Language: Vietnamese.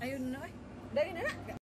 Ayun na. Dali na na.